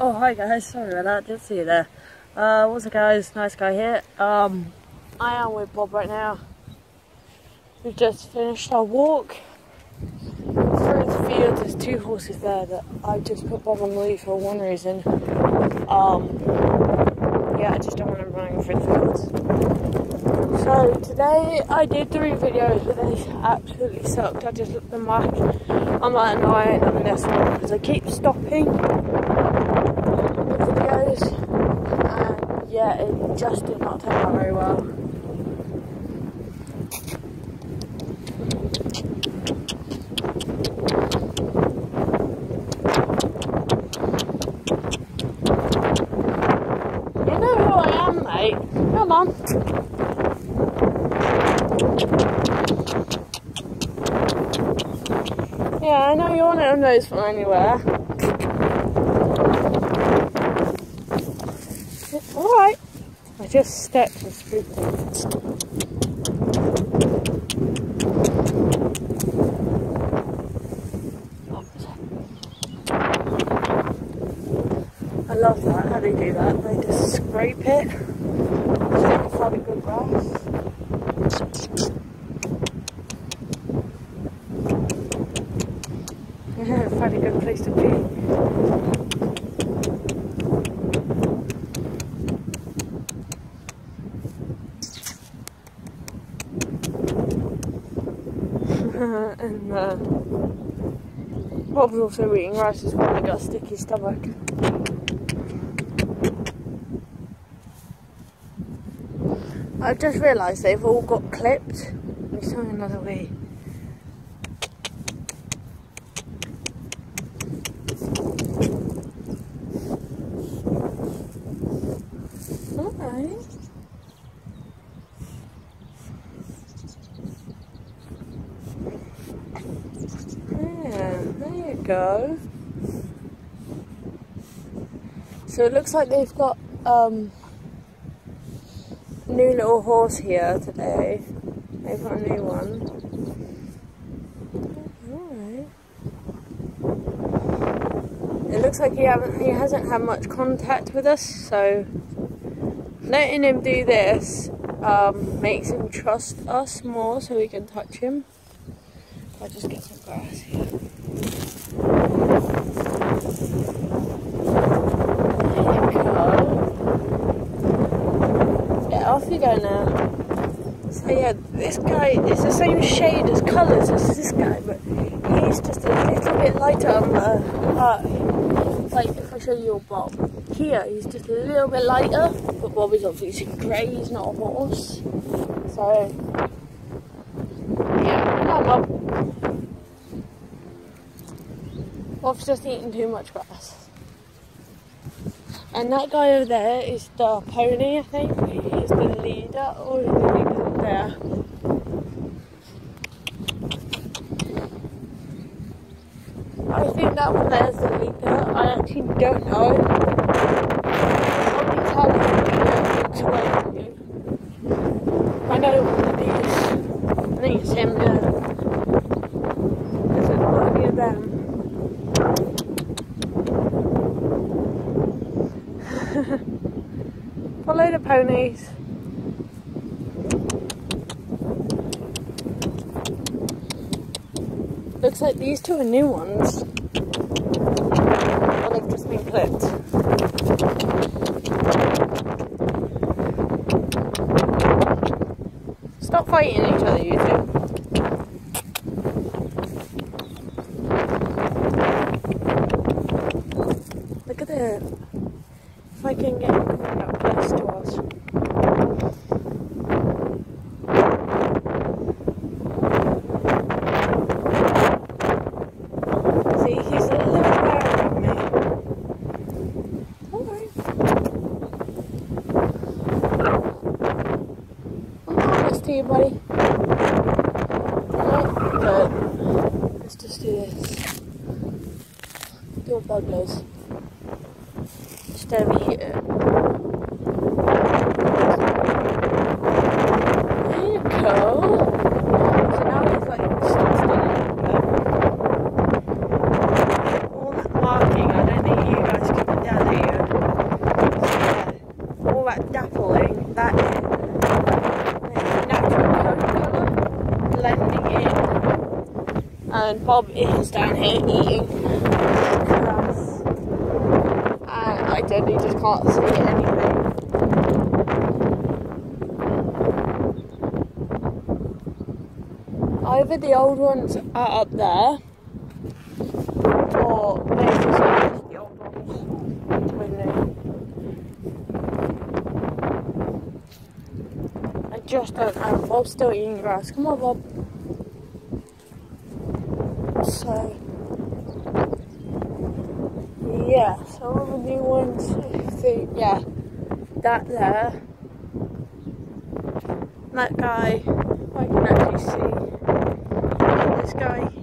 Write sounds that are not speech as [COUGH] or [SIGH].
Oh, hi guys, sorry about that, didn't see you there. Uh, what's up guys, nice guy here. Um, I am with Bob right now. We've just finished our walk. Through the field, there's two horses there that I just put Bob on the lead for one reason. Um, yeah, I just don't want him running through the fields. So today I did three videos, but they absolutely sucked. I just looked them back. I'm like, no, I ain't done this one because I keep stopping videos, and yeah, it just did not turn out very well. You know who I am, mate. Come on. Yeah, I know you're one of those from anywhere. Alright. I just stepped and him. I love that, how they do that. They just scrape it. A good grass. Yeah, [LAUGHS] find good place to be. And uh, Bob's also eating rice as well. I got a sticky stomach. I've just realised they've all got clipped. Let's try another way. Alright. Yeah, there you go. So it looks like they've got um, new little horse here today. They've got a new one. It looks like he haven't he hasn't had much contact with us, so letting him do this um, makes him trust us more so we can touch him. I'll just get some grass here. Yeah, off you go now. So yeah, this guy is the same shade as colours as this guy, but he's just a little bit lighter on the eye. Like if I show you a Bob. Here he's just a little bit lighter, but Bob is obviously grey, he's not a horse. So yeah, come on Bob. Bob's just eating too much grass. And that guy over there is the pony, I think. He is the leader, oh, or is the leader there? I think that one there is the leader. I actually don't know. I'll be telling you which way to go. I know one of these. I think it's him there. There's a any of them. Follow the ponies. Looks like these two are new ones. Or they've just been clipped. Stop fighting each other, you two. Look at that. If I can get to. See, he's a little. I'm honest to you, buddy. Good. Let's just do this. Do what Bug does. Instead of here. There you go. So now he's like stood still. All that marking, I don't think you guys and Bob is down here eating grass. And I deadly just can't see anything. Either the old ones are up there, or maybe just the old ones with me. I just don't know. Bob's still eating grass. Come on, Bob. So, yeah, so all the new ones, see, yeah, that there, that guy, I can actually see, this guy